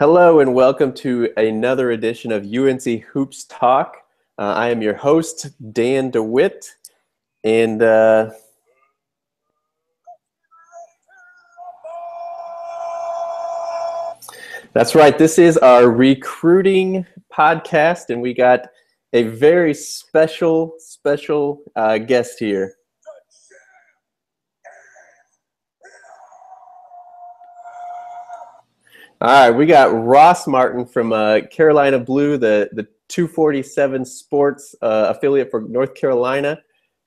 Hello and welcome to another edition of UNC Hoops Talk. Uh, I am your host, Dan DeWitt, and uh, that's right. This is our recruiting podcast, and we got a very special, special uh, guest here. All right, we got Ross Martin from uh, Carolina Blue, the the 247 Sports uh, affiliate for North Carolina.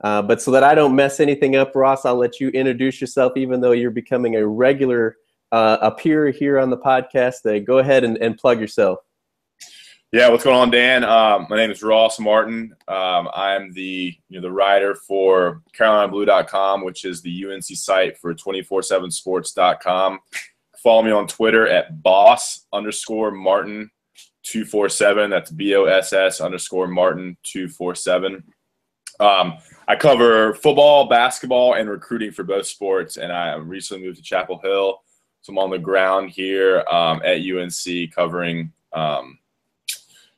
Uh, but so that I don't mess anything up, Ross, I'll let you introduce yourself, even though you're becoming a regular uh, appearer here on the podcast. Uh, go ahead and, and plug yourself. Yeah, what's going on, Dan? Um, my name is Ross Martin. Um, I'm the you know the writer for CarolinaBlue.com, which is the UNC site for 247sports.com. Follow me on Twitter at boss underscore Martin two four seven. That's B O S S underscore Martin two four seven. Um, I cover football, basketball, and recruiting for both sports. And I recently moved to Chapel Hill, so I'm on the ground here um, at UNC covering, um,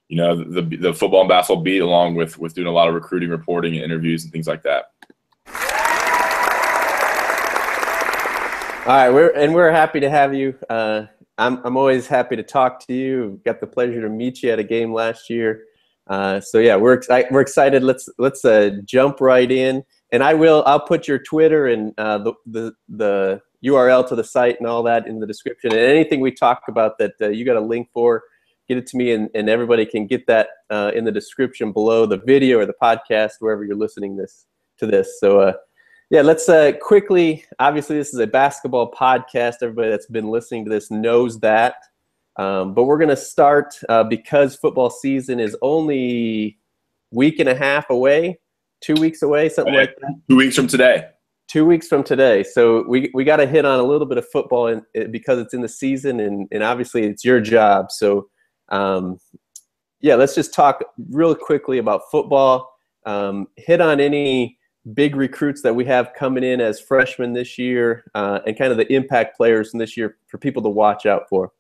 you know, the the football and basketball beat, along with with doing a lot of recruiting, reporting, and interviews and things like that. All right, we're and we're happy to have you. Uh, I'm I'm always happy to talk to you. Got the pleasure to meet you at a game last year. Uh, so yeah, we're excited. We're excited. Let's let's uh, jump right in. And I will. I'll put your Twitter and uh, the, the the URL to the site and all that in the description. And anything we talk about that uh, you got a link for, get it to me, and, and everybody can get that uh, in the description below the video or the podcast, wherever you're listening this to this. So yeah, let's uh, quickly. Obviously, this is a basketball podcast. Everybody that's been listening to this knows that. Um, but we're going to start uh, because football season is only week and a half away, two weeks away, something like that. Two weeks from today. Two weeks from today. So we, we got to hit on a little bit of football in, because it's in the season and, and obviously it's your job. So, um, yeah, let's just talk real quickly about football. Um, hit on any big recruits that we have coming in as freshmen this year uh, and kind of the impact players in this year for people to watch out for?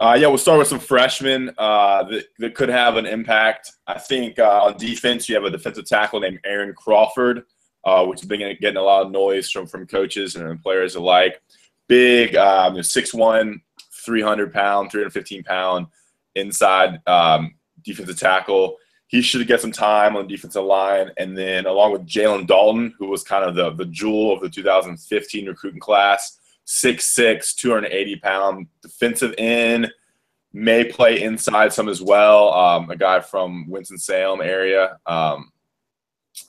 Uh, yeah, we'll start with some freshmen uh, that, that could have an impact. I think uh, on defense, you have a defensive tackle named Aaron Crawford, uh, which has been getting a lot of noise from, from coaches and players alike. Big, um, 6'1, 300 pound, 315 pound inside um, defensive tackle he should get some time on the defensive line. And then along with Jalen Dalton, who was kind of the, the jewel of the 2015 recruiting class, 6'6", 280 pound defensive end, may play inside some as well. Um, a guy from Winston-Salem area. Um,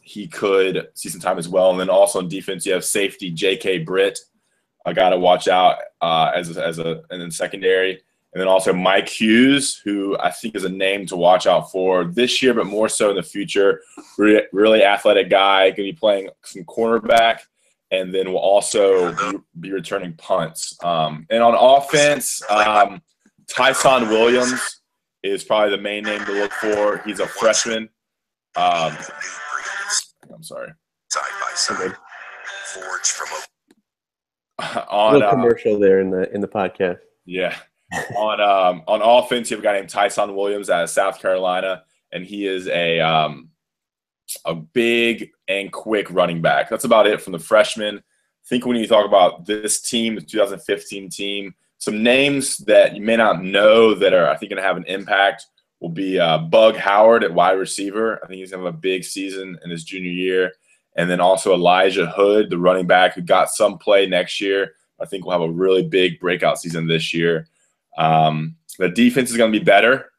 he could see some time as well. And then also on defense, you have safety J.K. Britt, a guy to watch out uh, as, a, as a and then secondary. And then also Mike Hughes, who I think is a name to watch out for this year, but more so in the future. Re- really athletic guy, going to be playing some cornerback, and then will also be, be returning punts. Um, and on offense, um, Tyson Williams is probably the main name to look for. He's a freshman. Um, I'm sorry. Side by side, forged from a on, little uh, commercial uh, there in the in the podcast. Yeah on um, on offense, you have a guy named Tyson Williams out of South Carolina, and he is a um, a big and quick running back. That's about it from the freshman. I think when you talk about this team, the 2015 team, some names that you may not know that are I think going to have an impact will be uh, Bug Howard at wide receiver. I think he's going to have a big season in his junior year. And then also Elijah Hood, the running back who got some play next year. I think will have a really big breakout season this year. Um, the defense is going to be better.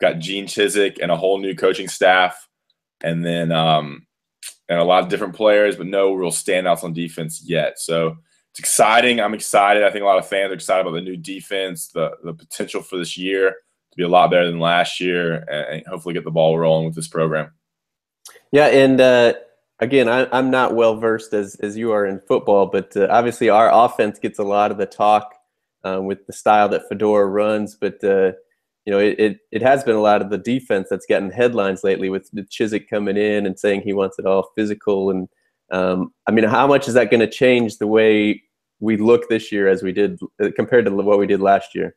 Got Gene Chizik and a whole new coaching staff, and then um, and a lot of different players, but no real standouts on defense yet. So it's exciting. I'm excited. I think a lot of fans are excited about the new defense, the the potential for this year to be a lot better than last year, and hopefully get the ball rolling with this program. Yeah, and uh, again, I, am not well versed as as you are in football, but uh, obviously our offense gets a lot of the talk um, with the style that Fedora runs. But uh, you know, it, it, it has been a lot of the defense that's gotten headlines lately with Chizik coming in and saying he wants it all physical. And um, I mean, how much is that going to change the way we look this year as we did uh, compared to what we did last year?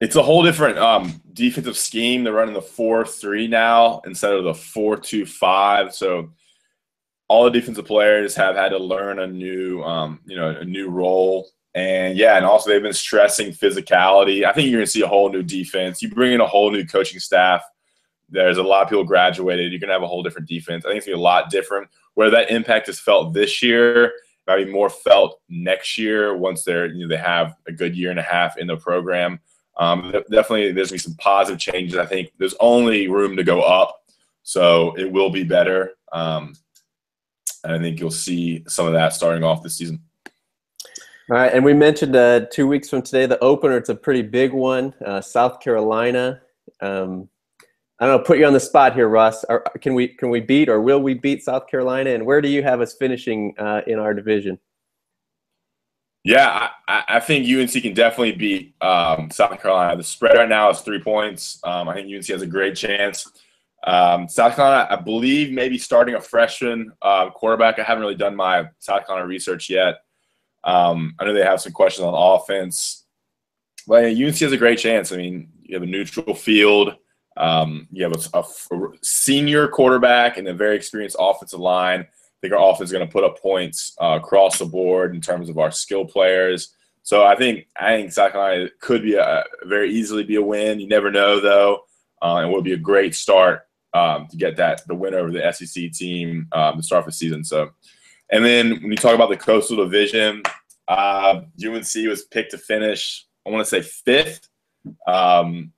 It's a whole different um, defensive scheme. They're running the four-three now instead of the four-two-five. So all the defensive players have had to learn a new, um, you know, a new role. And yeah, and also they've been stressing physicality. I think you're going to see a whole new defense. You bring in a whole new coaching staff. There's a lot of people graduated. You're going to have a whole different defense. I think it's going to be a lot different. Where that impact is felt this year, might be more felt next year once they're you know they have a good year and a half in the program. Um, definitely, there's gonna be some positive changes. I think there's only room to go up, so it will be better. Um, and I think you'll see some of that starting off this season. All right, and we mentioned uh, two weeks from today the opener. It's a pretty big one. Uh, South Carolina. Um, I don't know. Put you on the spot here, Russ. Are, can we can we beat or will we beat South Carolina? And where do you have us finishing uh, in our division? Yeah, I, I, think UNC can definitely beat um, South Carolina. The spread right now is three points. Um, I think UNC has a great chance. Um, South Carolina, I believe, maybe starting a freshman uh, quarterback. I haven't really done my South Carolina research yet. Um, I know they have some questions on offense, but yeah, UNC has a great chance. I mean, you have a neutral field. Um, you have a, a, senior quarterback and a very experienced offensive line. I think our offense is going to put up points uh, across the board in terms of our skill players. So I think I think South Carolina could be a very easily be a win. You never know though, uh, and will be a great start um, to get that the win over the SEC team um, to start the season. So, and then when you talk about the Coastal Division, uh, UNC was picked to finish. I want to say fifth. Um,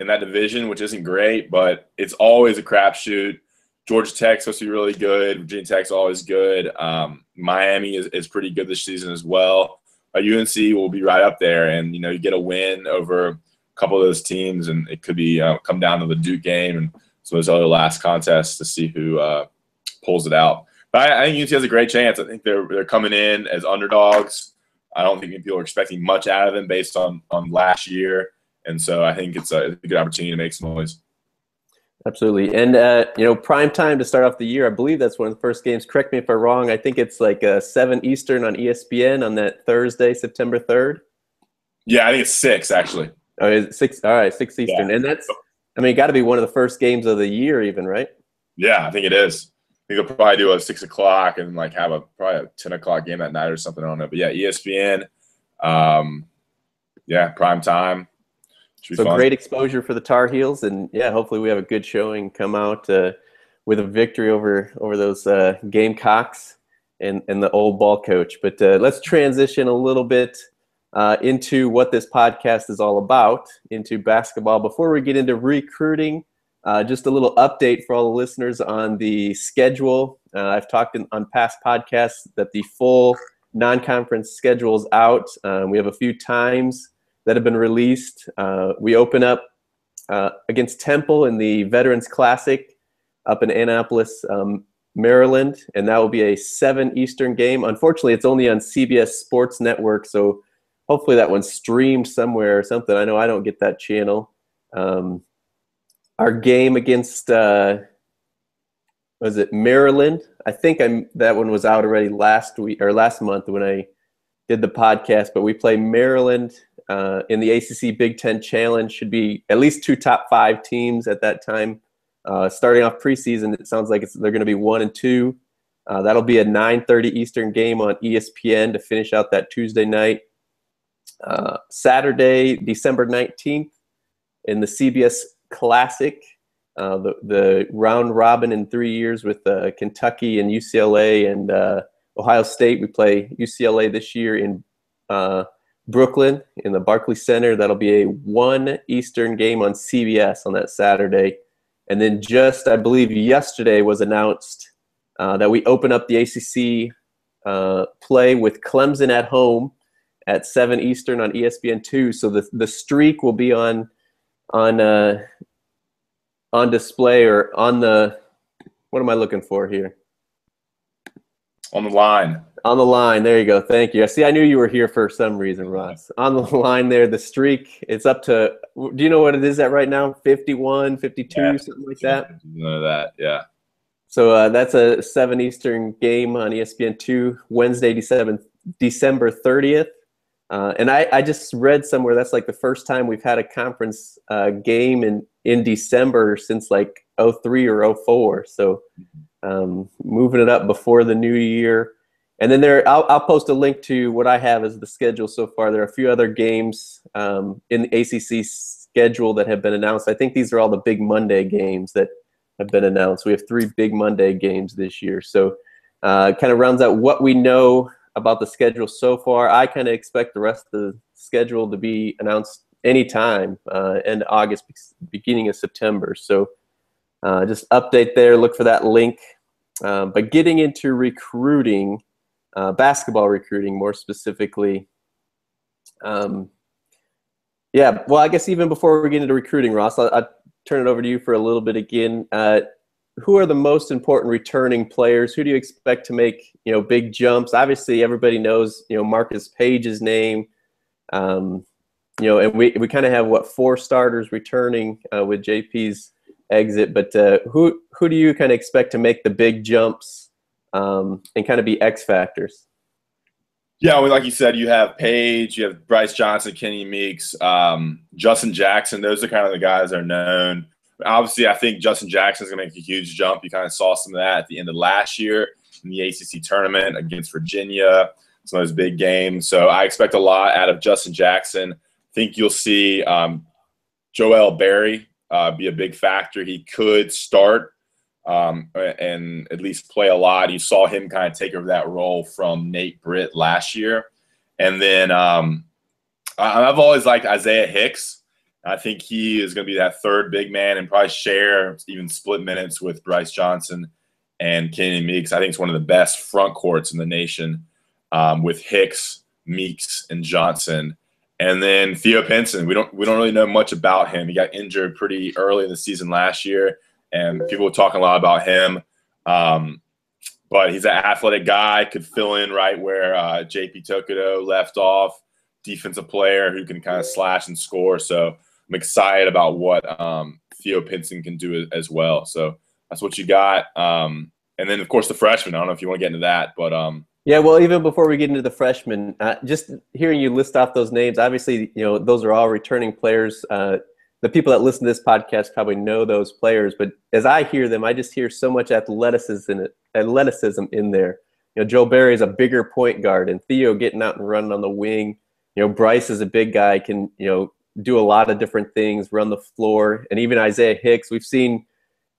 in that division, which isn't great, but it's always a crapshoot. Georgia Tech's supposed to be really good. Virginia Tech's always good. Um, Miami is, is pretty good this season as well. Uh, UNC will be right up there, and you know you get a win over a couple of those teams, and it could be uh, come down to the Duke game and some of those other last contests to see who uh, pulls it out. But I, I, think UNC has a great chance. I think they're they're coming in as underdogs. I don't think people are expecting much out of them based on on last year. And so I think it's a, a good opportunity to make some noise. Absolutely. And, uh, you know, prime time to start off the year, I believe that's one of the first games. Correct me if I'm wrong. I think it's like uh, 7 Eastern on ESPN on that Thursday, September 3rd. Yeah, I think it's 6, actually. Oh, is it 6? All right, 6 Eastern. Yeah. And that's, I mean, got to be one of the first games of the year, even, right? Yeah, I think it is. I think they'll probably do a 6 o'clock and like have a probably a 10 o'clock game that night or something. I don't know. But yeah, ESPN. Um, yeah, prime time so fun. great exposure for the Tar Heels, and yeah, hopefully we have a good showing. Come out uh, with a victory over over those uh, Gamecocks and and the old ball coach. But uh, let's transition a little bit uh, into what this podcast is all about, into basketball. Before we get into recruiting, uh, just a little update for all the listeners on the schedule. Uh, I've talked in, on past podcasts that the full non-conference schedule is out. Um, we have a few times that have been released. Uh, we open up uh, against Temple in the Veterans Classic up in Annapolis, um, Maryland, and that will be a 7 Eastern game. Unfortunately, it's only on CBS Sports Network, so hopefully that one's streamed somewhere or something. I know I don't get that channel. Um, our game against, uh, was it Maryland? I think I'm, that one was out already last week or last month when I did the podcast, but we play Maryland uh, in the ACC Big Ten Challenge. Should be at least two top five teams at that time. Uh, starting off preseason, it sounds like they're going to be one and two. Uh, that'll be a 9:30 Eastern game on ESPN to finish out that Tuesday night. Uh, Saturday, December 19th, in the CBS Classic, uh, the the round robin in three years with uh, Kentucky and UCLA and Ohio State. We play UCLA this year in uh, Brooklyn in the Barclays Center. That'll be a one Eastern game on CBS on that Saturday. And then just, I believe, yesterday was announced uh, that we open up the ACC uh, play with Clemson at home at 7 Eastern on ESPN2. So the, the streak will be on on uh, on display or on the what am I looking for here? On the line. On the line. There you go. Thank you. I see, I knew you were here for some reason, Ross. On the line there, the streak, it's up to, do you know what it is at right now? 51, 52, yeah, something like that? None of that, yeah. So uh, that's a 7 Eastern game on ESPN2, Wednesday, December, December 30th. Uh, and I, I just read somewhere that's like the first time we've had a conference uh, game in, in December since like 03 or 04. So um, moving it up before the new year. And then there, I'll, I'll post a link to what I have as the schedule so far. There are a few other games um, in the ACC schedule that have been announced. I think these are all the big Monday games that have been announced. We have three big Monday games this year. So uh, kind of rounds out what we know about the schedule so far. I kind of expect the rest of the schedule to be announced anytime, uh, end August, beginning of September. So uh, just update there, look for that link. Uh, but getting into recruiting, uh, basketball recruiting more specifically. Um, yeah, well, I guess even before we get into recruiting, Ross, I'll, I'll turn it over to you for a little bit again. Who are the most important returning players? Who do you expect to make you know big jumps? Obviously, everybody knows you know Marcus Paige's name. Um, you know, and we we kind of have what four starters returning uh, with JP's exit. But uh, who who do you kind of expect to make the big jumps um, and kind of be X factors? Yeah, well, like you said, you have Paige, you have Brice Johnson, Kenny Meeks, um, Justin Jackson. Those are kind of the guys that are known. Obviously, I think Justin Jackson is going to make a huge jump. You kind of saw some of that at the end of last year in the ACC tournament against Virginia, some of those big games. So I expect a lot out of Justin Jackson. I think you'll see um, Joel Berry uh, be a big factor. He could start um, and at least play a lot. You saw him kind of take over that role from Nate Britt last year. And then um, I've always liked Isaiah Hicks. I think he is going to be that third big man and probably share even split minutes with Brice Johnson and Kenny Meeks. I think it's one of the best front courts in the nation um, with Hicks, Meeks, and Johnson. And then Theo Pinson, we don't we don't really know much about him. He got injured pretty early in the season last year, and people were talking a lot about him. Um, but he's an athletic guy, could fill in right where uh, JP Tokoto left off. Defensive player who can kind of slash and score. So I'm excited about what um, Theo Pinson can do as well. So that's what you got. Um, and then of course the freshman. I don't know if you want to get into that, but um, yeah. Well, even before we get into the freshmen, uh, just hearing you list off those names, obviously, you know, those are all returning players. Uh, the people that listen to this podcast probably know those players, but as I hear them, I just hear so much athleticism in it, athleticism in there. You know, Joe Berry is a bigger point guard, and Theo getting out and running on the wing. You know, Brice is a big guy, can you know do a lot of different things, run the floor, and even Isaiah Hicks. We've seen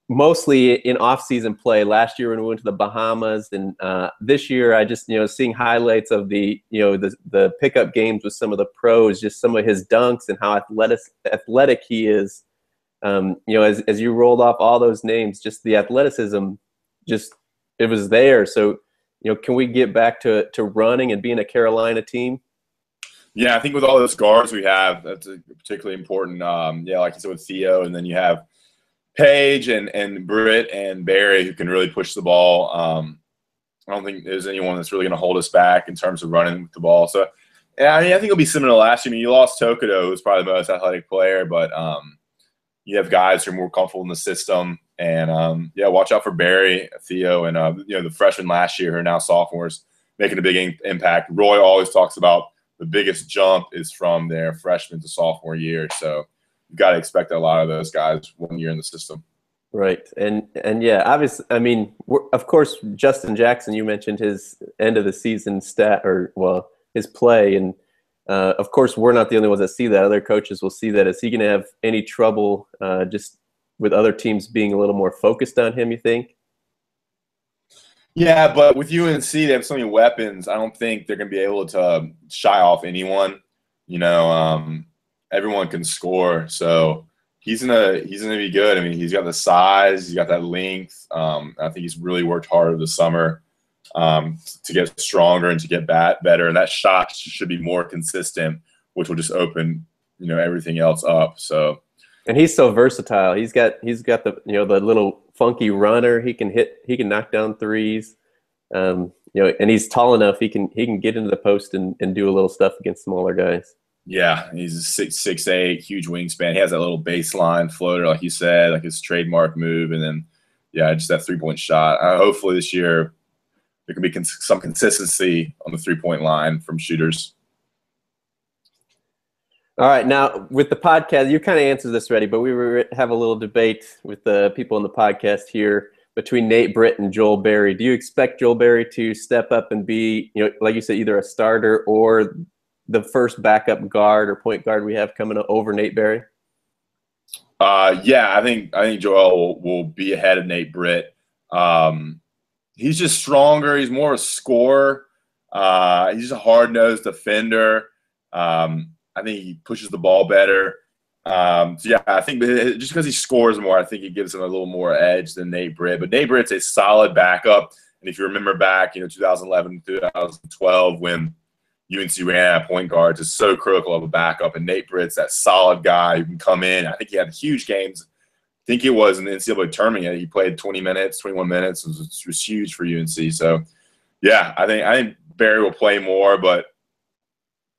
mostly in off-season play. Last year when we went to the Bahamas, and uh, this year I just you know seeing highlights of the you know the the pickup games with some of the pros, just some of his dunks and how athletic athletic he is. Um, you know, as as you rolled off all those names, just the athleticism, just it was there. So you know, can we get back to to running and being a Carolina team? Yeah, I think with all those guards we have, that's particularly important. Um, yeah, like you said with Theo, and then you have Paige and and Britt and Berry who can really push the ball. Um, I don't think there's anyone that's really going to hold us back in terms of running with the ball. So, yeah, I mean, I think it'll be similar to last year. I mean, you lost Tokoto, who's probably the most athletic player, but um, you have guys who are more comfortable in the system. And um, yeah, watch out for Berry, Theo, and uh, you know the freshmen last year who are now sophomores making a big in- impact. Roy always talks about the biggest jump is from their freshman to sophomore year. So you've got to expect a lot of those guys one year in the system. Right, and and yeah, obviously, I mean, of course, Justin Jackson. You mentioned his end of the season stat, or well, his play, and uh, of course, we're not the only ones that see that. Other coaches will see that. Is he going to have any trouble uh, just with other teams being a little more focused on him? You think? Yeah, but with UNC, they have so many weapons. I don't think they're going to be able to shy off anyone. You know, um, everyone can score, so he's gonna he's gonna be good. I mean, he's got the size, he's got that length. Um, I think he's really worked hard this summer um, to get stronger and to get bat better. And that shot should be more consistent, which will just open you know everything else up. So. And he's so versatile. He's got he's got the you know the little funky runner. He can hit. He can knock down threes. Um, you know, and he's tall enough. He can he can get into the post and, and do a little stuff against smaller guys. Yeah, he's a six six eight, huge wingspan. He has that little baseline floater, like you said, like his trademark move, and then yeah, just that three point shot. Uh, hopefully this year there can be cons- some consistency on the three point line from shooters. All right, now with the podcast, you kind of answered this already, but we were have a little debate with the people on the podcast here between Nate Britt and Joel Berry. Do you expect Joel Berry to step up and be, you know, like you said, either a starter or the first backup guard or point guard we have coming over Nate Berry? Uh, yeah, I think I think Joel will, will be ahead of Nate Britt. Um, he's just stronger. He's more a scorer. Uh, he's a hard nosed defender. Um, I think he pushes the ball better. Um, so yeah, I think just because he scores more, I think he gives him a little more edge than Nate Britt. But Nate Britt's a solid backup. And if you remember back, you know, 2011, 2012, when UNC ran out of point guards, is so critical of a backup. And Nate Britt's that solid guy who can come in. I think he had huge games. I think it was in the NCAA tournament. He played 20 minutes, 21 minutes. It was, was huge for UNC. So yeah, I think I think Berry will play more, but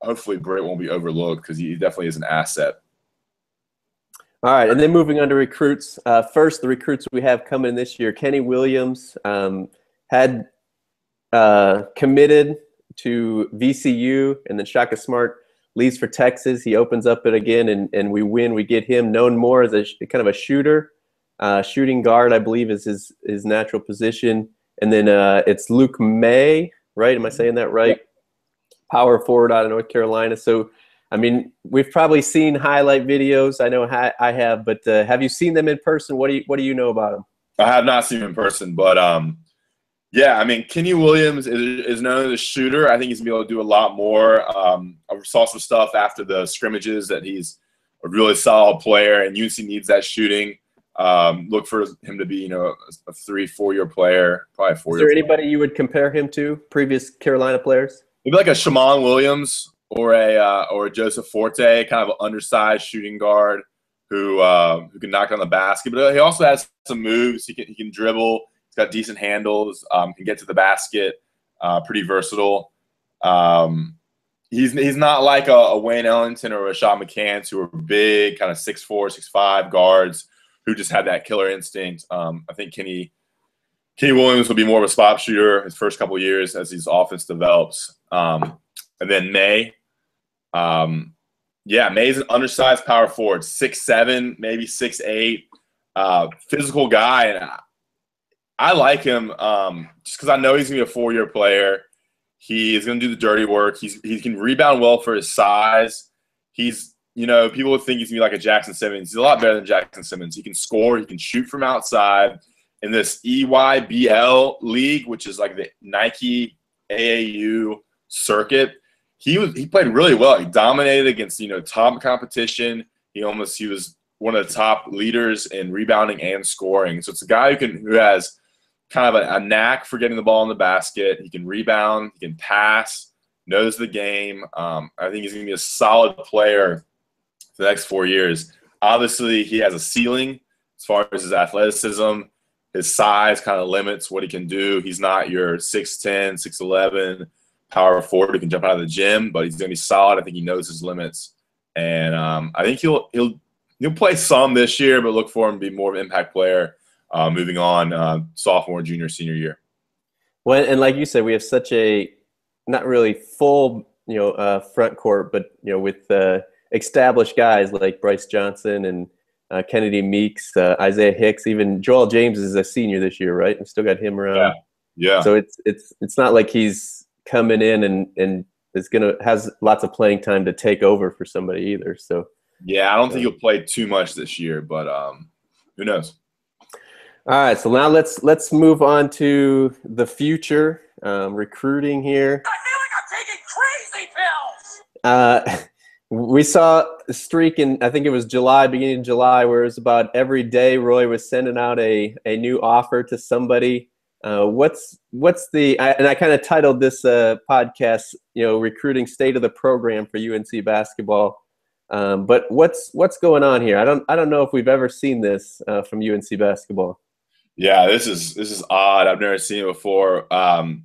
hopefully Britt won't be overlooked because he definitely is an asset. All right, and then moving on to recruits. Uh, first, the recruits we have coming this year. Kenny Williams um, had uh, committed to VCU, and then Shaka Smart leaves for Texas. He opens up it again, and, and we win. We get him known more as a kind of a shooter, uh, shooting guard, I believe, is his his natural position. And then uh, it's Luke Maye, right? Am I saying that right? Power forward out of North Carolina. So, I mean, we've probably seen highlight videos. I know I have, but uh, have you seen them in person? What do you What do you know about them? I have not seen him in person, but um, yeah, I mean, Kenny Williams is, is known as a shooter. I think he's gonna be able to do a lot more. Um, I saw some stuff after the scrimmages that he's a really solid player, and UNC needs that shooting. Um, look for him to be, you know, a, three, four year player, probably four. Is there anybody you would compare him to? Previous Carolina players? Maybe like a Shammond Williams or a uh, or a Joseph Forte, kind of an undersized shooting guard who uh, who can knock down the basket. But he also has some moves. He can he can dribble. He's got decent handles. Um, can get to the basket. Uh, pretty versatile. Um, he's he's not like a, a, Wayne Ellington or a Sean McCants who are big, kind of six four, six five guards who just had that killer instinct. Um, I think Kenny Kenny Williams will be more of a spot shooter his first couple years as his offense develops. Um, and then Maye, um, yeah, Maye's an undersized power forward, six seven, maybe six eight, uh, physical guy, and I, I like him um, just because I know he's gonna be a four year player. He is gonna do the dirty work. He's he can rebound well for his size. He's you know people would think he's gonna be like a Jackson Simmons. He's a lot better than Jackson Simmons. He can score. He can shoot from outside. In this EYBL league, which is like the Nike AAU circuit, he was he played really well. He dominated against you know top competition. He almost he was one of the top leaders in rebounding and scoring. So it's a guy who can who has kind of a, a knack for getting the ball in the basket. He can rebound. He can pass. Knows the game. Um, I think he's going to be a solid player for the next four years. Obviously, he has a ceiling as far as his athleticism. His size kind of limits what he can do. He's not your 6'10, 6'11 power forward who can jump out of the gym, but he's going to be solid. I think he knows his limits, and um, I think he'll he'll he'll play some this year, but look for him to be more of an impact player uh, moving on uh, sophomore, junior, senior year. Well, and like you said, we have such a not really full you know uh, front court, but you know with uh, established guys like Brice Johnson and. Uh, Kennedy Meeks, uh, Isaiah Hicks, even Joel James is a senior this year, right? We still got him around. Yeah. Yeah. So it's it's it's not like he's coming in and and is gonna has lots of playing time to take over for somebody either. So yeah, I don't think he'll play too much this year, but um, who knows? All right, so now let's let's move on to the future um, recruiting here. I feel like I'm taking crazy pills. Uh, we saw a streak in I think it was July, beginning of July, where it was about every day Roy was sending out a a new offer to somebody uh, what's what's the I, and I kind of titled this uh, podcast, you know, recruiting state of the program for UNC basketball. Um, but what's what's going on here? I don't I don't know if we've ever seen this uh, from UNC basketball. Yeah, this is this is odd. I've never seen it before. Um,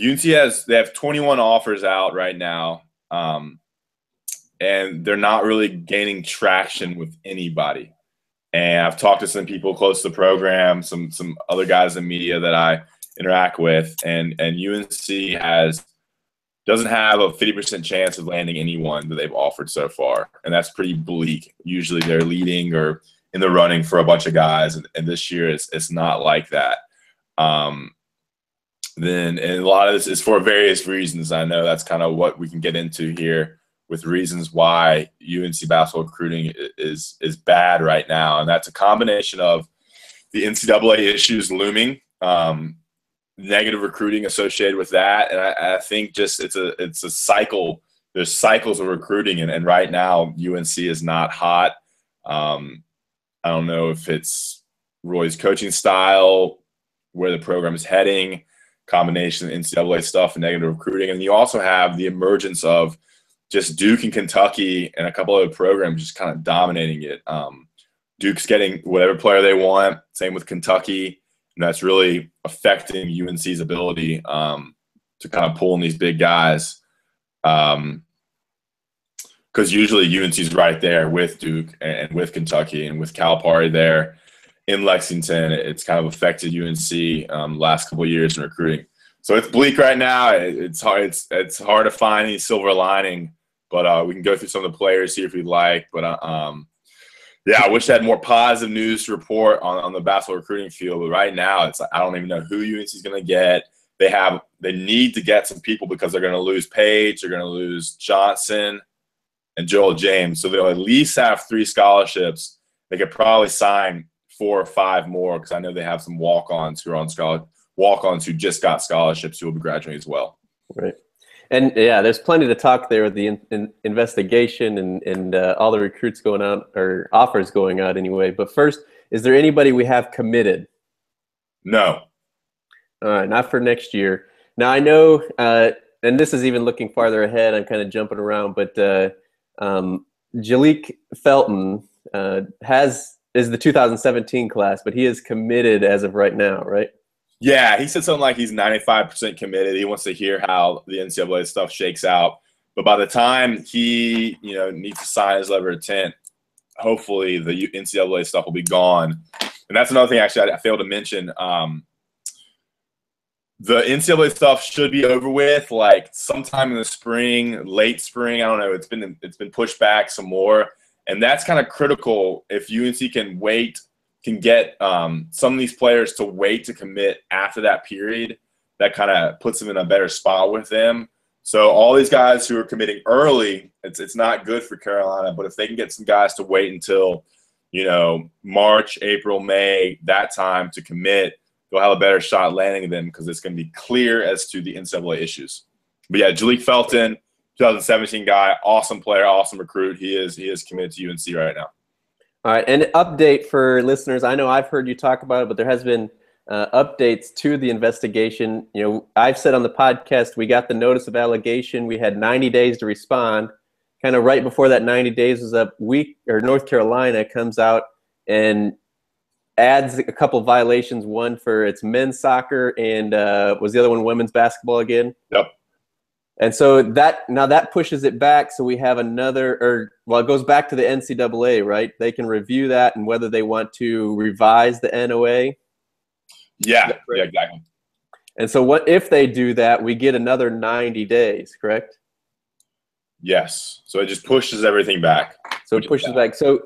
UNC has they have 21 offers out right now, um, and they're not really gaining traction with anybody. And I've talked to some people close to the program, some some other guys in media that I interact with, and and UNC has doesn't have a 50% chance of landing anyone that they've offered so far. And that's pretty bleak. Usually they're leading or in the running for a bunch of guys. And, and this year it's, it's not like that. Um, then, and a lot of this is for various reasons. I know that's kind of what we can get into here with reasons why UNC basketball recruiting is is bad right now, and that's a combination of the NCAA issues looming, um, negative recruiting associated with that, and I, I, think just it's a it's a cycle. There's cycles of recruiting, and, and right now UNC is not hot. Um, I don't know if it's Roy's coaching style, where the program is heading, combination of NCAA stuff and negative recruiting, and you also have the emergence of just Duke and Kentucky and a couple other programs just kind of dominating it. Um, Duke's getting whatever player they want. Same with Kentucky, and that's really affecting UNC's ability um, to kind of pull in these big guys. Um, because usually UNC's right there with Duke and with Kentucky and with Calipari there in Lexington. It's kind of affected UNC um, last couple years in recruiting. So it's bleak right now. It's hard. It's it's hard to find any silver lining but uh, we can go through some of the players here if you'd like. But uh, um, yeah, I wish I had more positive news to report on, on the basketball recruiting field. But right now, it's I don't even know who UNC is going to get. They have they need to get some people because they're going to lose Paige, they're going to lose Johnson, and Joel James. So they'll at least have three scholarships. They could probably sign four or five more because I know they have some walk-ons who are on scholar walk-ons who just got scholarships who will be graduating as well. Right. And yeah, there's plenty to talk there with the in, in investigation and, and uh, all the recruits going out or offers going out anyway. But first, is there anybody we have committed? No. All right, not for next year. Now I know, uh, and this is even looking farther ahead. I'm kind of jumping around, but uh, um, Jalek Felton uh, has is the 2017 class, but he is committed as of right now, right? Yeah, he said something like he's 95% committed. He wants to hear how the NCAA stuff shakes out. But by the time he, you know, needs to sign his letter of intent, hopefully the NCAA stuff will be gone. And that's another thing actually I, failed to mention. Um, the NCAA stuff should be over with like sometime in the spring, late spring. I don't know. It's been it's been pushed back some more, and that's kind of critical if UNC can wait can get um, some of these players to wait to commit after that period, that kind of puts them in a better spot with them. So all these guys who are committing early, it's it's not good for Carolina. But if they can get some guys to wait until, you know, March, April, May, that time to commit, they'll have a better shot landing them because it's going to be clear as to the NCAA issues. But yeah, Jalek Felton, 2017 guy, awesome player, awesome recruit. He is he is committed to UNC right now. All right, and update for listeners. I know I've heard you talk about it, but there has been uh, updates to the investigation. You know, I've said on the podcast we got the notice of allegation. We had 90 days to respond. Kind of right before that 90 days was up, week or North Carolina comes out and adds a couple violations. One for its men's soccer, and uh, was the other one women's basketball again? Yep. And so that now that pushes it back. So we have another, or well, it goes back to the NCAA, right? They can review that and whether they want to revise the NOA. Yeah, right? yeah, exactly. And so what if they do that? We get another 90 days, correct? Yes. So it just pushes everything back. So it pushes back. back. So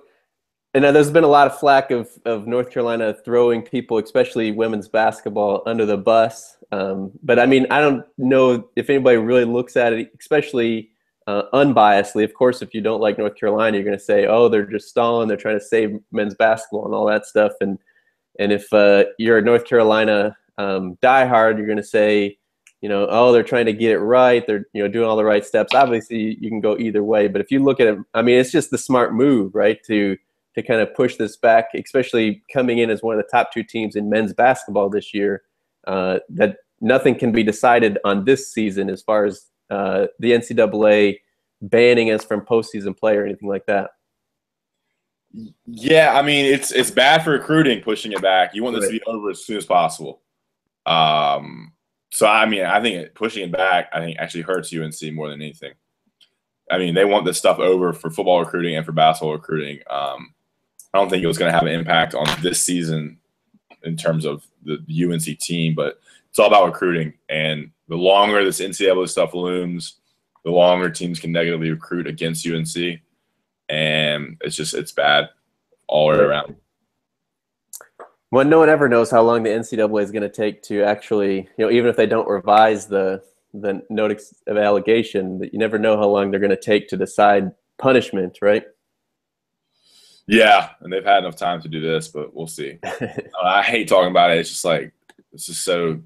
and there's been a lot of flack of, of North Carolina throwing people, especially women's basketball, under the bus. Um, but I mean, I don't know if anybody really looks at it, especially uh, unbiasedly. Of course, if you don't like North Carolina, you're going to say, "Oh, they're just stalling. They're trying to save men's basketball and all that stuff." And and if uh, you're a North Carolina um, diehard, you're going to say, you know, "Oh, they're trying to get it right. They're you know doing all the right steps." Obviously, you can go either way. But if you look at it, I mean, it's just the smart move, right? To to kind of push this back, especially coming in as one of the top two teams in men's basketball this year. Uh, that nothing can be decided on this season as far as uh, the NCAA banning us from postseason play or anything like that. Yeah, I mean it's it's bad for recruiting pushing it back. You want this to be over as soon as possible. Um, so I mean, I think pushing it back, I think actually hurts UNC more than anything. I mean, they want this stuff over for football recruiting and for basketball recruiting. Um, I don't think it was going to have an impact on this season in terms of the UNC team, but it's all about recruiting. And the longer this NCAA stuff looms, the longer teams can negatively recruit against UNC, and it's just it's bad all way around. Well, no one ever knows how long the NCAA is going to take to actually, you know, even if they don't revise the the notice of allegation, that you never know how long they're going to take to decide punishment, right? Yeah, and they've had enough time to do this, but we'll see. I hate talking about it. It's just like it's just so.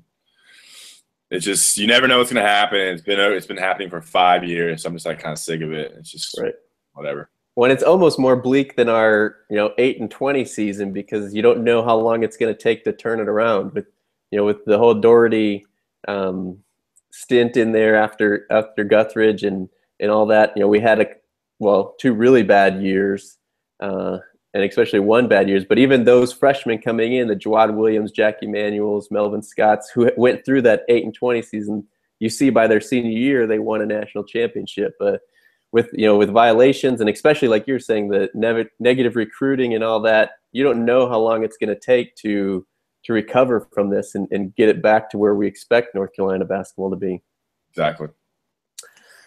It's just you never know what's going to happen. It's been it's been happening for five years. So I'm just like kind of sick of it. It's just right. whatever when it's almost more bleak than our you know eight and twenty season because you don't know how long it's going to take to turn it around. With you know with the whole Doherty um, stint in there after after Guthridge and and all that, you know we had a well two really bad years. Uh, and especially one bad years. But even those freshmen coming in, the Jawad Williams, Jackie Manuels, Melvin Scotts, who went through that eight and twenty season, you see by their senior year they won a national championship. But with you know with violations and especially like you're saying the ne- negative recruiting and all that you don't know how long it's going to take to to recover from this and, and get it back to where we expect north carolina basketball to be exactly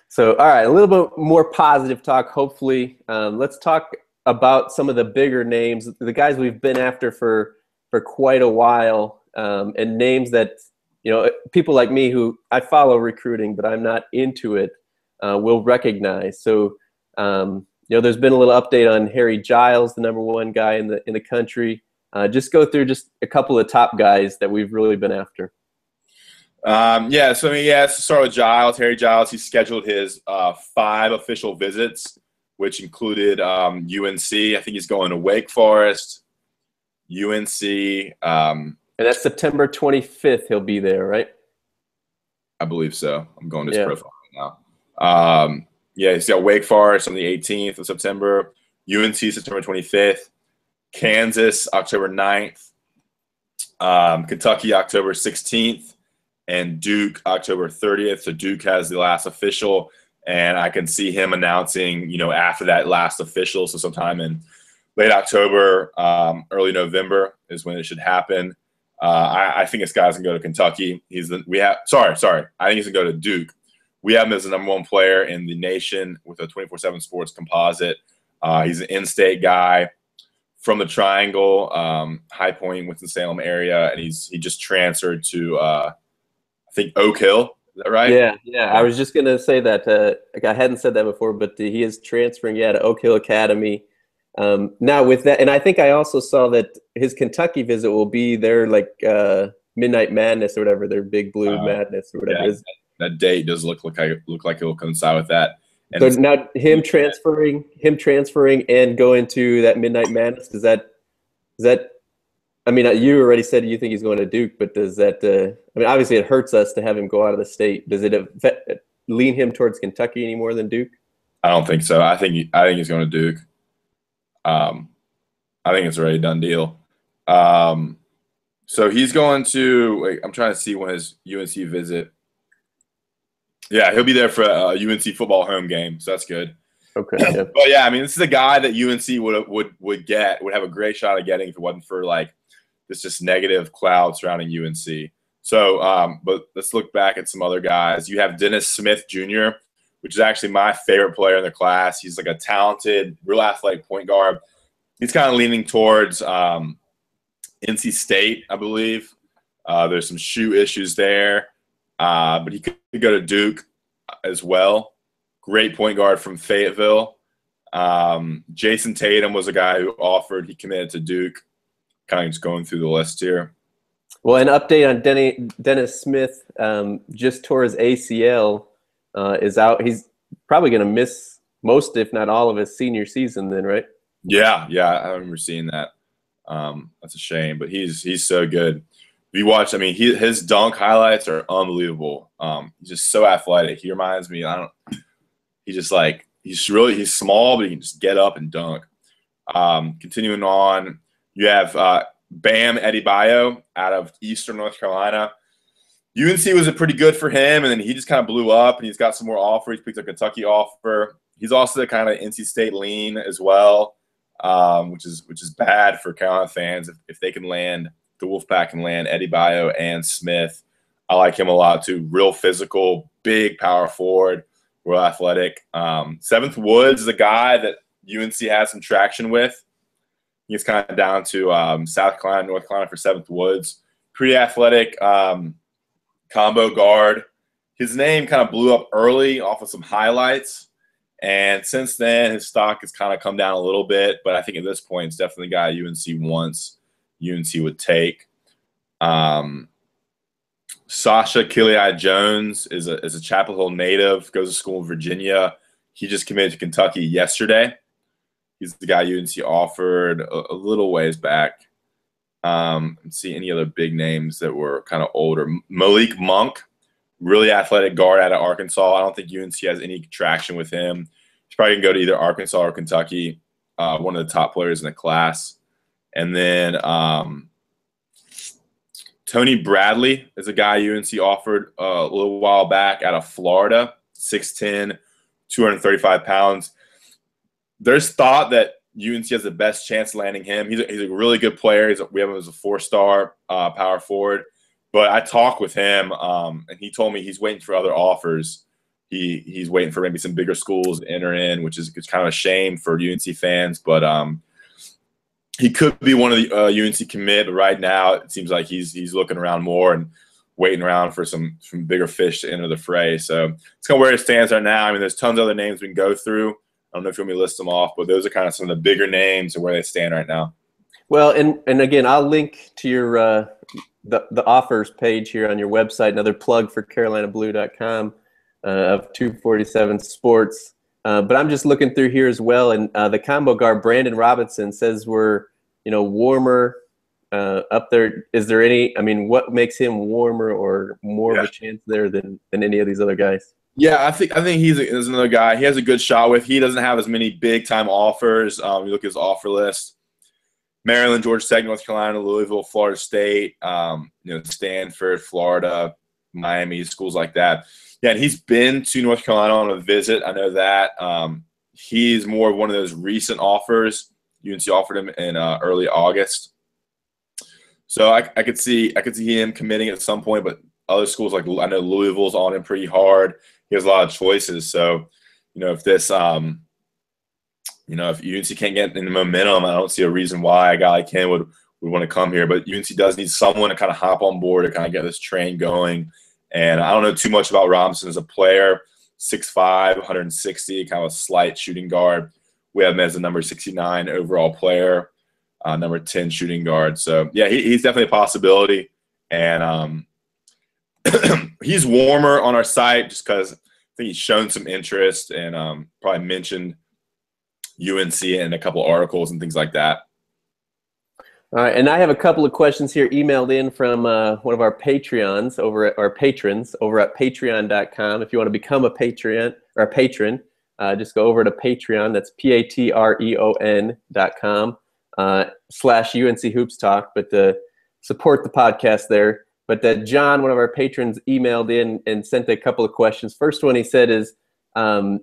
so all right a little bit more positive talk hopefully um, let's talk about some of the bigger names the guys we've been after for for quite a while um, and names that you know people like me who i follow recruiting but i'm not into it uh, will recognize. So, um, you know, there's been a little update on Harry Giles, the number one guy in the in the country. Uh, just go through just a couple of top guys that we've really been after. Um, yeah, so I mean, yeah, let's start with Giles. Harry Giles. He scheduled his uh, five official visits, which included um, UNC. I think he's going to Wake Forest, UNC. Um, and that's September 25th. He'll be there, right? I believe so. I'm going to his yeah. profile right now. Um, yeah, he's got Wake Forest on the 18th of September, UNC September 25th, Kansas October 9th, um, Kentucky October 16th, and Duke October 30th. So Duke has the last official, and I can see him announcing, you know, after that last official. So sometime in late October, um, early November is when it should happen. Uh, I, I, think this guy's gonna go to Kentucky. He's the, we have sorry, sorry. I think he's gonna go to Duke we have him as the number one player in the nation with a 24 7 sports composite. Uh, he's an in state guy from the Triangle, um, High Point, Winston-Salem area, and he's he just transferred to, uh, I think, Oak Hill. That right? Yeah, yeah. I was just going to say that. Uh, I hadn't said that before, but he is transferring, yeah, to Oak Hill Academy. Um, now, with that, and I think I also saw that his Kentucky visit will be their like uh, Midnight Madness or whatever, their Big Blue uh, Madness or whatever. Yeah that date does look like look like it will coincide with that. And so now him transferring, him transferring, and going to that Midnight Madness. Does that, does that? I mean, you already said you think he's going to Duke, but does that? Uh, I mean, obviously, it hurts us to have him go out of the state. Does it affect, lean him towards Kentucky any more than Duke? I don't think so. I think I think he's going to Duke. Um, I think it's already done deal. Um, so he's going to. Wait, I'm trying to see when his UNC visit yeah, he'll be there for a UNC football home game, so that's good. Okay. Yeah. but yeah, I mean, this is a guy that UNC would would would get would have a great shot of getting if it wasn't for like this just negative cloud surrounding UNC. So, um, but let's look back at some other guys. You have Dennis Smith Jr., which is actually my favorite player in the class. He's like a talented, real athletic point guard. He's kind of leaning towards um, NC State, I believe. Uh, there's some shoe issues there. Uh, but he could go to Duke as well. Great point guard from Fayetteville. Um, Jayson Tatum was a guy who offered. He committed to Duke. Kind of just going through the list here. Well, an update on Denny, Dennis Smith um, just tore his ACL. Uh, is out. He's probably going to miss most, if not all, of his senior season. Then, right? Yeah, yeah. I remember seeing that. Um, that's a shame, but he's he's so good If you watch, I mean, he, his dunk highlights are unbelievable. Um, he's just so athletic. He reminds me, I don't, he just like, he's really, he's small, but he can just get up and dunk. Um, continuing on, you have uh, Bam Adebayo out of Eastern North Carolina. UNC was a pretty good for him, and then he just kind of blew up, and he's got some more offers. He picked a Kentucky offer. He's also the kind of NC State lean as well, um, which is which is bad for Carolina fans if, if they can land – the Wolfpack can land Adebayo and Smith. I like him a lot too. Real physical, big power forward, real athletic. Um, Seventh Woods is a guy that UNC has some traction with. He's kind of down to um, South Carolina, North Carolina for Seventh Woods. Pretty athletic um, combo guard. His name kind of blew up early off of some highlights. And since then, his stock has kind of come down a little bit. But I think at this point, it's definitely a guy UNC wants, UNC would take. Um, Sacha Killeya-Jones is a, is a Chapel Hill native, goes to school in Virginia. He just committed to Kentucky yesterday. He's the guy UNC offered a, a little ways back. Um, see any other big names that were kind of older. Malik Monk, really athletic guard out of Arkansas. I don't think UNC has any traction with him. He's probably gonna go to either Arkansas or Kentucky. Uh, one of the top players in the class. And then um, Tony Bradley is a guy UNC offered uh, a little while back out of Florida, 6'10, 235 pounds. There's thought that UNC has the best chance landing him. He's a, he's a really good player. A, we have him as a four star uh, power forward. But I talked with him, um, and he told me he's waiting for other offers. He he's waiting for maybe some bigger schools to enter in, which is kind of a shame for UNC fans. But um, he could be one of the uh, UNC commit, but right now it seems like he's he's looking around more and waiting around for some some bigger fish to enter the fray. So it's kind of where it stands right now. I mean, there's tons of other names we can go through. I don't know if you want me to list them off, but those are kind of some of the bigger names and where they stand right now. Well, and and again, I'll link to your uh, the the offers page here on your website. Another plug for CarolinaBlue.com uh, of 247 Sports. Uh, but I'm just looking through here as well, and uh, the combo guard Brandon Robinson says we're you know warmer uh, up there. Is there any? I mean, what makes him warmer or more yeah. of a chance there than than any of these other guys? Yeah, I think I think he's a, another guy. He has a good shot with. He doesn't have as many big time offers. Um, you look at his offer list: Maryland, Georgia Tech, North Carolina, Louisville, Florida State, um, you know, Stanford, Florida, Miami, schools like that. Yeah, and he's been to North Carolina on a visit. I know that. Um, he's more of one of those recent offers. UNC offered him in uh, early August. So I, I could see I could see him committing at some point, but other schools like I know Louisville's on him pretty hard. He has a lot of choices. So, you know, if this um, you know, if UNC can't get in the momentum, I don't see a reason why a guy like him would would want to come here. But UNC does need someone to kind of hop on board to kind of get this train going and I don't know too much about Robinson as a player. 6'5, 160, kind of a slight shooting guard. We have him as a number 69 overall player, uh, number 10 shooting guard. So, yeah, he, he's definitely a possibility. And um, he's warmer on our site just because I think he's shown some interest and um, probably mentioned UNC in a couple articles and things like that. All right, and I have a couple of questions here emailed in from uh, one of our Patreons over at our patrons over at patreon.com. If you want to become a Patreon or a patron, uh, just go over to Patreon. That's P A T R E O N dot com uh, slash UNC Hoops Talk. But to support the podcast there. But that John, one of our patrons, emailed in and sent a couple of questions. First one he said is, um,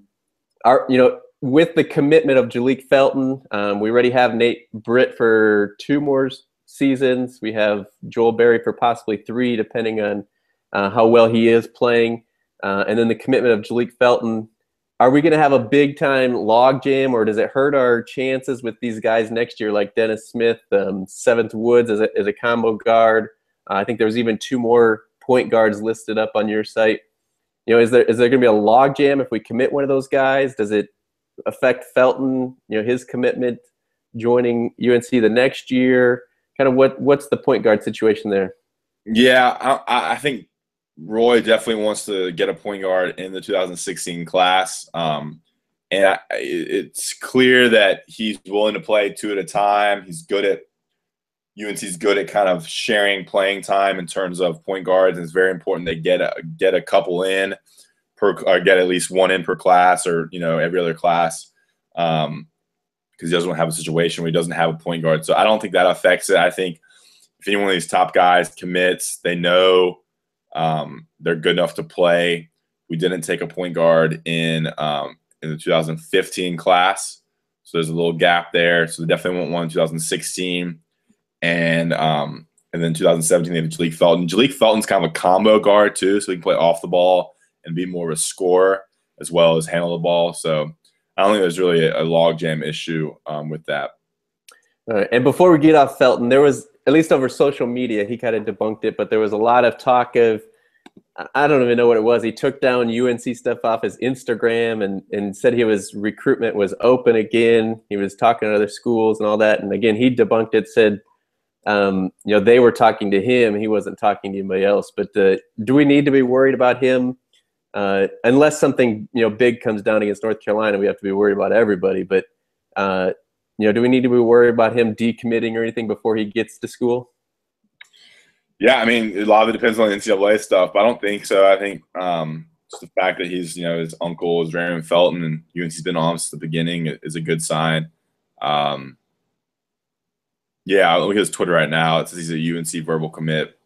our you know with the commitment of Jalek Felton, um, we already have Nate Britt for two more seasons. We have Joel Berry for possibly three, depending on uh, how well he is playing. Uh, and then the commitment of Jalek Felton. Are we going to have a big time logjam, or does it hurt our chances with these guys next year, like Dennis Smith, um, Seventh Woods as a, as a combo guard? Uh, I think there's even two more point guards listed up on your site. You know, is there is there going to be a logjam if we commit one of those guys? Does it affect Felton? You know, his commitment joining UNC the next year. Kind of what what's the point guard situation there? Yeah, I, I think Roy definitely wants to get a point guard in the 2016 class. Um, and I, it's clear that he's willing to play two at a time. He's good at UNC's good at kind of sharing playing time in terms of point guards, and it's very important they get a get a couple in per or get at least one in per class or you know every other class um, because he doesn't want to have a situation where he doesn't have a point guard. So I don't think that affects it. I think if any one of these top guys commits, they know um, they're good enough to play. We didn't take a point guard in um, in the 2015 class, so there's a little gap there. So they definitely want one in 2016. And um, And then 2017, they have Jalek Felton. Jalek Felton's kind of a combo guard too, so he can play off the ball and be more of a scorer as well as handle the ball. So I don't think there's really a, a logjam issue um, with that. All right. And before we get off Felton, there was at least over social media, he kind of debunked it, but there was a lot of talk of I don't even know what it was. He took down UNC stuff off his Instagram and, and said he was recruitment was open again. He was talking to other schools and all that. And again, he debunked it, said, um, you know, they were talking to him. He wasn't talking to anybody else. But uh, do we need to be worried about him? Uh, unless something, you know, big comes down against North Carolina, we have to be worried about everybody. But, uh, you know, do we need to be worried about him decommitting or anything before he gets to school? Yeah, I mean, a lot of it depends on the NCAA stuff, but I don't think so. I think um, just the fact that he's, you know, his uncle is Raymond Felton and UNC's been on since the beginning is a good sign. Um, yeah, I look at his Twitter right now. It says he's a UNC verbal commit.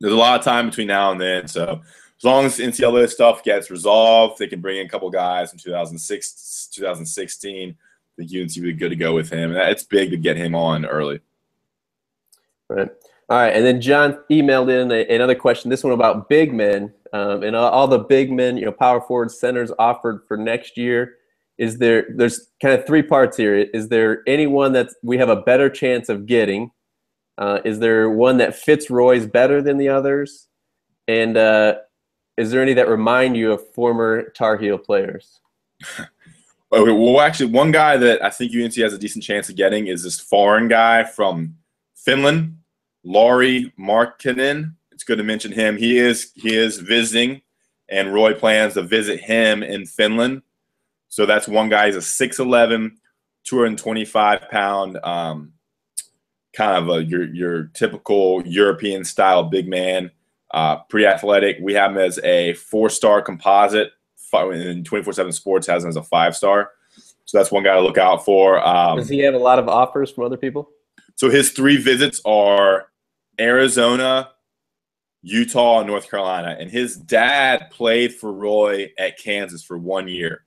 There's a lot of time between now and then, so as long as NCAA stuff gets resolved, they can bring in a couple guys from 2006, 2016. I think UNC would be good to go with him. And it's big to get him on early. Right. All right, and then John emailed in a, another question. This one about big men um, and all, all, the big men, you know, power forward centers offered for next year. Is there? There's kind of three parts here. Is there anyone that we have a better chance of getting? Uh, is there one that fits Roy's better than the others? And uh, is there any that remind you of former Tar Heel players? okay, well, actually, one guy that I think UNC has a decent chance of getting is this foreign guy from Finland Lauri Markkanen. It's good to mention him. He is he is visiting, and Roy plans to visit him in Finland. So that's one guy. He's a 6'11", 225 pound, um, kind of a your your typical European style big man. Uh, pretty athletic. We have him as a four star composite. and 24 7 Sports has him as a five star. So that's one guy to look out for. Um, Does he have a lot of offers from other people? So his three visits are Arizona, Utah, and North Carolina. And his dad played for Roy at Kansas for one year.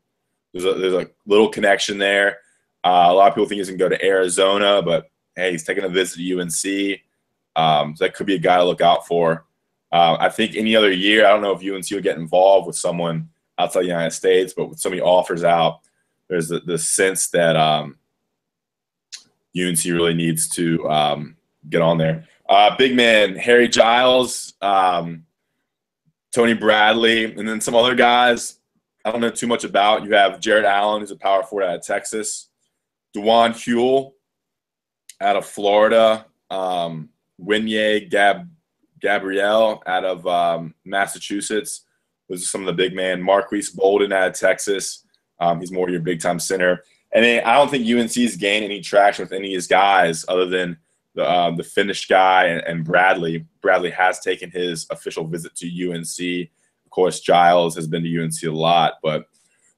There's a, there's a little connection there. Uh, a lot of people think he's going to go to Arizona, but hey, he's taking a visit to UNC. Um, so that could be a guy to look out for. Uh, I think any other year, I don't know if UNC would get involved with someone outside the United States, but with so many offers out, there's the, the sense that um, UNC really needs to um, get on there. Uh, big man Harry Giles, um, Tony Bradley, and then some other guys I don't know too much about. You have Jarrett Allen, who's a power forward out of Texas, Dewan Huell out of Florida, um, Wenyen Gab Gabriel out of um, Massachusetts. Those are some of the big man. Marques Bolden out of Texas. Um, he's more your big time center. And then I don't think UNC's gained any traction with any of these guys other than the um, the Finnish guy and, and, Bradley. Bradley has taken his official visit to UNC. Course, Giles has been to UNC a lot, but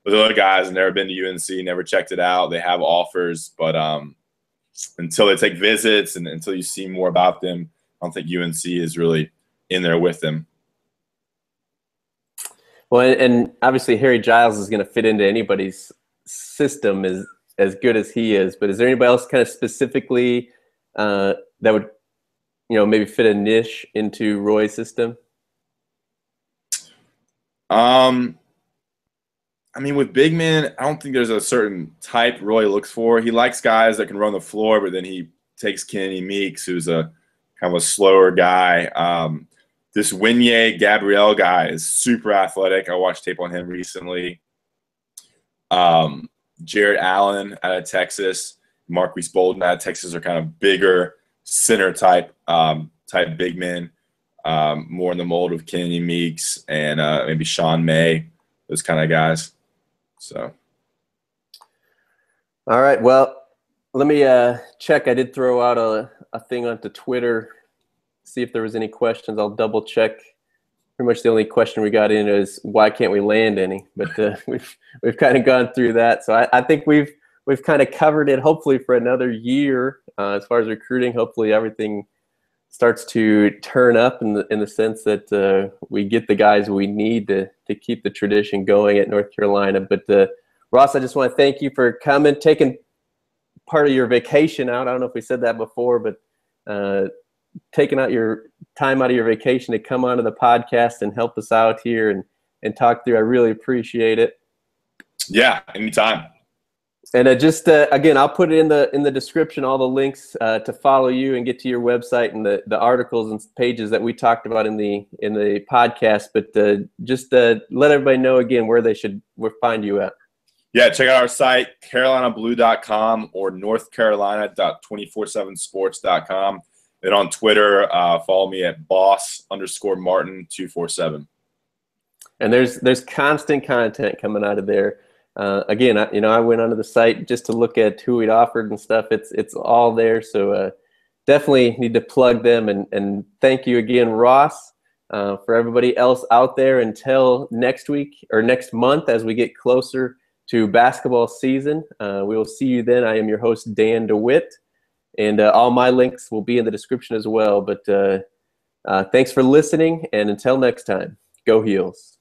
those other guys never been to UNC, never checked it out. They have offers, but um, until they take visits and until you see more about them, I don't think UNC is really in there with them. Well, and obviously Harry Giles is going to fit into anybody's system as as good as he is. But is there anybody else kind of specifically uh, that would, you know, maybe fit a niche into Roy's system? Um, I mean, with big men, I don't think there's a certain type Roy looks for. He likes guys that can run the floor, but then he takes Kenny Meeks, who's a kind of a slower guy. Um, this Wenyen Gabriel guy is super athletic. I watched tape on him recently. Um, Jarrett Allen out of Texas. Marques Bolden out of Texas are kind of bigger center type um, type big men, um, more in the mold of Kenny Meeks and uh, maybe Sean May, those kind of guys. So. All right. Well, let me uh, check. I did throw out a, a thing onto Twitter, see if there was any questions. I'll double check. Pretty much the only question we got in is why can't we land any? But uh, we've we've kind of gone through that. So I, I think we've we've kind of covered it hopefully for another year uh, as far as recruiting hopefully everything starts to turn up in the in the sense that uh, we get the guys we need to to keep the tradition going at North Carolina. But uh, Ross, I just want to thank you for coming, taking part of your vacation out. I don't know if we said that before, but uh, taking out your time out of your vacation to come onto the podcast and help us out here and and talk through. I really appreciate it. Yeah, anytime. And uh, just uh, again, I'll put it in the in the description all the links uh, to follow you and get to your website and the, the articles and pages that we talked about in the in the podcast. But uh, just uh, let everybody know again where they should where find you at. Yeah, check out our site carolinablue.com or northcarolina.247sports.com. And on Twitter, uh, follow me at boss underscore Martin two four seven. And there's there's constant content coming out of there uh, again, I, you know, I went onto the site just to look at who we'd offered and stuff. It's it's all there, so uh, definitely need to plug them. And and thank you again, Ross, uh, for everybody else out there. Until next week or next month, as we get closer to basketball season, uh, we will see you then. I am your host, Dan DeWitt, and uh, all my links will be in the description as well. But uh, thanks for listening, and until next time, go Heels.